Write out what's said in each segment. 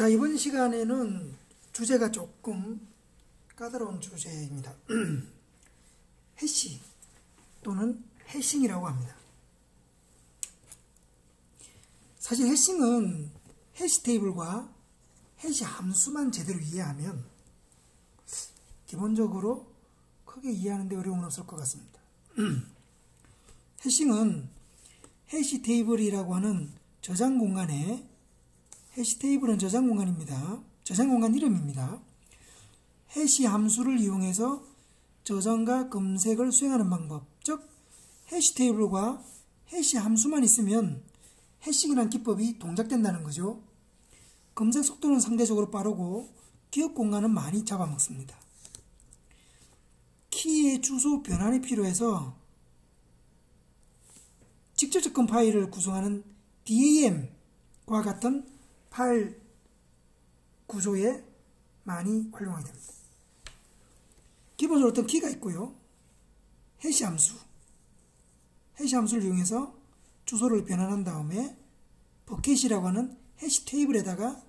자, 이번 시간에는 주제가 조금 까다로운 주제입니다. 해시 또는 해싱이라고 합니다. 사실 해싱은 해시 테이블과 해시 함수만 제대로 이해하면 기본적으로 크게 이해하는데 어려움은 없을 것 같습니다. 해싱은 해시 테이블이라고 하는 저장 공간에 해시 테이블은 저장 공간입니다. 저장 공간 이름입니다. 해시 함수를 이용해서 저장과 검색을 수행하는 방법, 즉 해시 테이블과 해시 함수만 있으면 해싱이라는 기법이 동작된다는 거죠. 검색 속도는 상대적으로 빠르고 기억 공간은 많이 잡아먹습니다. 키의 주소 변환이 필요해서 직접 접근 파일을 구성하는 DAM과 같은 파일 구조에 많이 활용하게 됩니다. 기본적으로 어떤 키가 있고요. 해시 함수. 해시 함수를 이용해서 주소를 변환한 다음에 버켓이라고 하는 해시 테이블에다가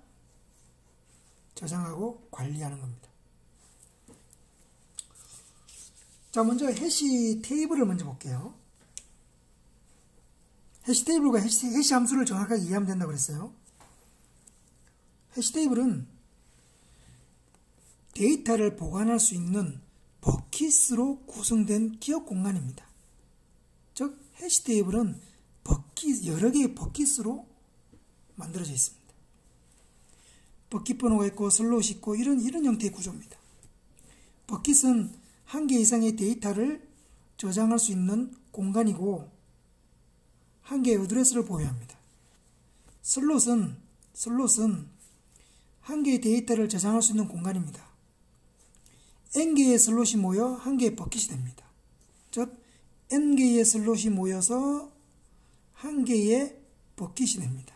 저장하고 관리하는 겁니다. 자, 먼저 해시 테이블을 먼저 볼게요. 해시 테이블과 해시, 해시 함수를 정확하게 이해하면 된다고 그랬어요. 해시 테이블은 데이터를 보관할 수 있는 버킷으로 구성된 기억 공간입니다. 즉, 해시 테이블은 버킷, 여러 개의 버킷으로 만들어져 있습니다. 버킷 번호가 있고 슬롯이 있고 이런, 이런 형태의 구조입니다. 버킷은 한 개 이상의 데이터를 저장할 수 있는 공간이고 한 개의 어드레스를 보유합니다. 슬롯은 슬롯은 한 개의 데이터를 저장할 수 있는 공간입니다. n개의 슬롯이 모여 한 개의 버킷이 됩니다. 즉 n개의 슬롯이 모여서 한 개의 버킷이 됩니다.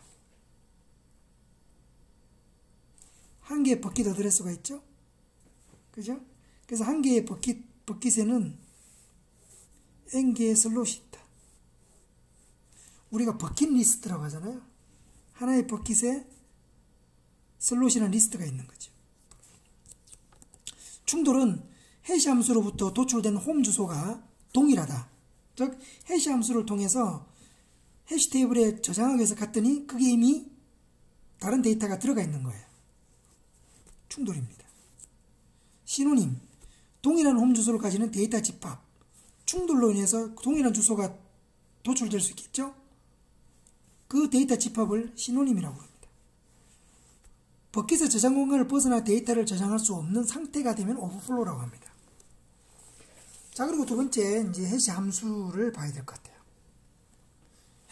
한 개의 버킷 어드레스가 있죠? 그죠? 그래서 한 개의 버킷, 버킷에는 n개의 슬롯이 있다. 우리가 버킷 리스트라고 하잖아요. 하나의 버킷에 슬롯이라는 리스트가 있는 거죠. 충돌은 해시 함수로부터 도출된 홈 주소가 동일하다. 즉 해시 함수를 통해서 해시 테이블에 저장하기 위해서 갔더니 그게 이미 다른 데이터가 들어가 있는 거예요. 충돌입니다. synonym, 동일한 홈 주소를 가지는 데이터 집합, 충돌로 인해서 동일한 주소가 도출될 수 있겠죠? 그 데이터 집합을 synonym이라고 합니다. 버킷의 저장 공간을 벗어나 데이터를 저장할 수 없는 상태가 되면 오버플로우라고 합니다. 자, 그리고 두 번째, 이제 해시 함수를 봐야 될 것 같아요.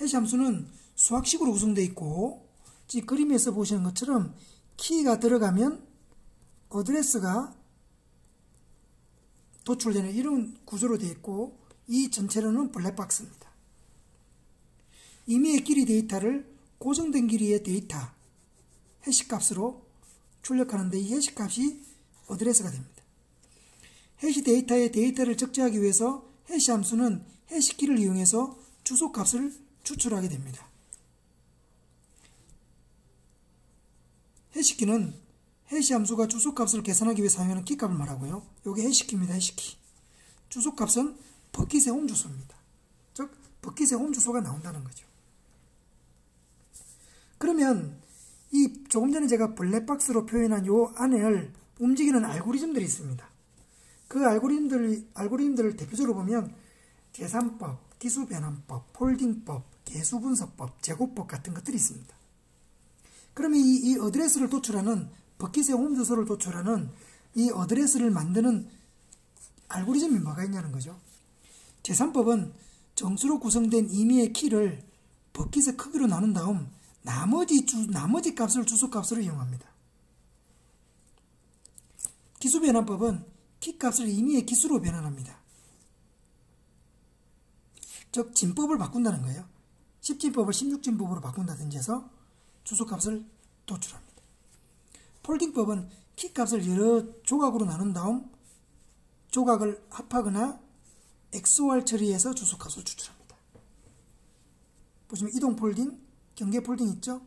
해시 함수는 수학식으로 구성되어 있고, 지금 그림에서 보시는 것처럼 키가 들어가면 어드레스가 도출되는 이런 구조로 되어 있고, 이 전체로는 블랙박스입니다. 임의의 길이 데이터를 고정된 길이의 데이터, 해시값으로 출력하는데 이 해시값이 어드레스가 됩니다. 해시 테이블에 데이터를 적재하기 위해서 해시 함수는 해시키를 이용해서 주소값을 추출하게 됩니다. 해시키는 해시 함수가 주소값을 계산하기 위해 사용하는 키값을 말하고요. 이게 해시키입니다. 해시키. 주소값은 버킷의 홈 주소입니다. 즉 버킷의 홈 주소가 나온다는 거죠. 그러면 이 조금 전에 제가 블랙박스로 표현한 요 안을 움직이는 알고리즘들이 있습니다. 그 알고리즘들, 알고리즘들을 대표적으로 보면 제산법, 기수변환법, folding법, 계수분석법, 제곱법 같은 것들이 있습니다. 그러면 이, 이 어드레스를 도출하는 버킷의 홈 주소를 도출하는 이 어드레스를 만드는 알고리즘이 뭐가 있냐는 거죠. 제산법은 정수로 구성된 임의의 키를 버킷의 크기로 나눈 다음 나머지 주, 나머지 값을 주소 값으로 이용합니다. 기수 변환법은 키 값을 임의의 기수로 변환합니다. 즉 진법을 바꾼다는 거예요. 10진법을 16진법으로 바꾼다든지 해서 주소 값을 도출합니다. folding법은 키 값을 여러 조각으로 나눈 다음 조각을 합하거나 XOR 처리해서 주소 값을 추출합니다. 보시면 이동 folding, 경계 folding 있죠?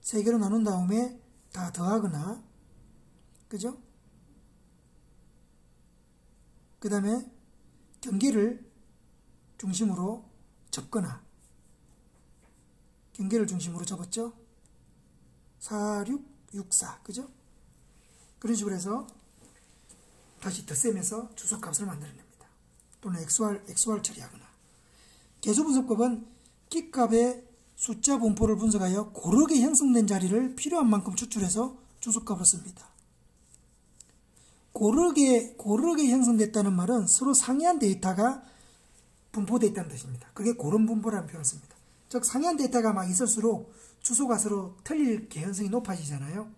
세 개로 나눈 다음에 다 더하거나 그죠? 그 다음에 경계를 중심으로 접거나 경계를 중심으로 접었죠? 4, 6, 6, 4 그죠? 그런 식으로 해서 다시 덧셈해서 주소값을 만들어냅니다. 또는 XOR, XOR 처리하거나 개수분석법은 키값의 숫자 분포를 분석하여 고르게 형성된 자리를 필요한 만큼 추출해서 주소값을 씁니다. 고르게, 고르게 형성됐다는 말은 서로 상이한 데이터가 분포되어 있다는 뜻입니다. 그게 고른 분포라는 표현을 씁니다. 즉, 상이한 데이터가 막 있을수록 주소가 서로 틀릴 개연성이 높아지잖아요.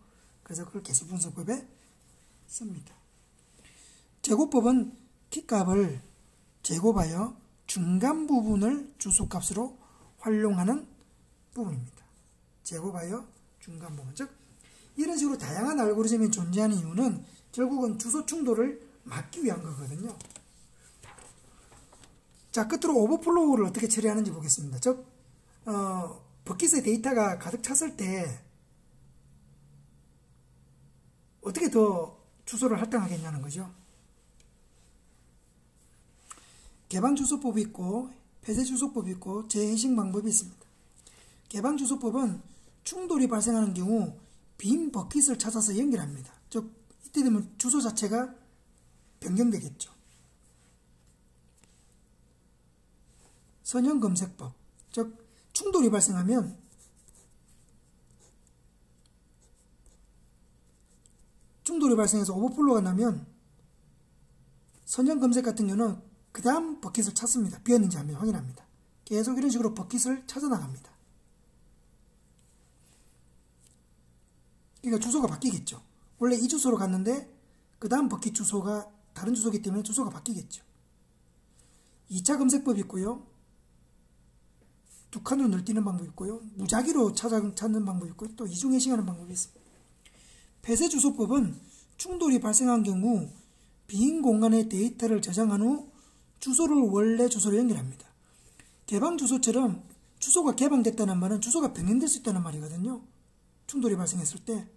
그래서 그걸 개수 분석법에 씁니다. 제곱법은 키값을 제곱하여 중간 부분을 주소값으로 활용하는 부분입니다. 제곱하여 중간 부분. 즉, 이런 식으로 다양한 알고리즘이 존재하는 이유는 결국은 주소 충돌을 막기 위한 거거든요. 자, 끝으로 오버플로우를 어떻게 처리하는지 보겠습니다. 즉, 어, 버킷에 데이터가 가득 찼을 때 어떻게 더 주소를 할당하겠냐는 거죠. 개방 주소법이 있고 폐쇄 주소법이 있고 재해식 방법이 있습니다. 개방 주소법은 충돌이 발생하는 경우 빈 버킷을 찾아서 연결합니다. 즉 이때 되면 주소 자체가 변경되겠죠. 선형 검색법 즉 충돌이 발생하면 충돌이 발생해서 오버플로가 나면 선형 검색 같은 경우는 그 다음 버킷을 찾습니다. 비었는지 한번 확인합니다. 계속 이런 식으로 버킷을 찾아나갑니다. 그러니까 주소가 바뀌겠죠. 원래 이 주소로 갔는데 그 다음 버킷 주소가 다른 주소기 때문에 주소가 바뀌겠죠. 2차 검색법이 있고요. 두 칸으로 늘뛰는 방법이 있고요. 무작위로 찾아, 찾는 방법이 있고 또 이중 해싱하는 방법이 있습니다. 폐쇄 주소법은 충돌이 발생한 경우 빈 공간에 데이터를 저장한 후 주소를 원래 주소로 연결합니다. 개방 주소처럼 주소가 개방됐다는 말은 주소가 변경될 수 있다는 말이거든요. 충돌이 발생했을 때.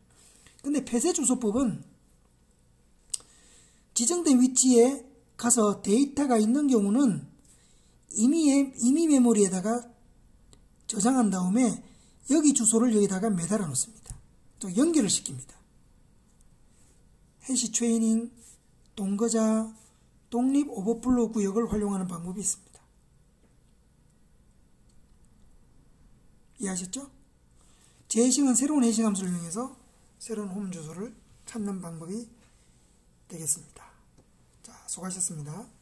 근데 폐쇄 주소법은 지정된 위치에 가서 데이터가 있는 경우는 이미, 이미 메모리에다가 저장한 다음에 여기 주소를 여기다가 매달아 놓습니다. 연결을 시킵니다. hash chaining, 동거자, 독립 오버플로우 구역을 활용하는 방법이 있습니다. 이해하셨죠? 재hashing은 새로운 hashing 함수를 이용해서 새로운 홈 주소를 찾는 방법이 되겠습니다. 자, 수고하셨습니다.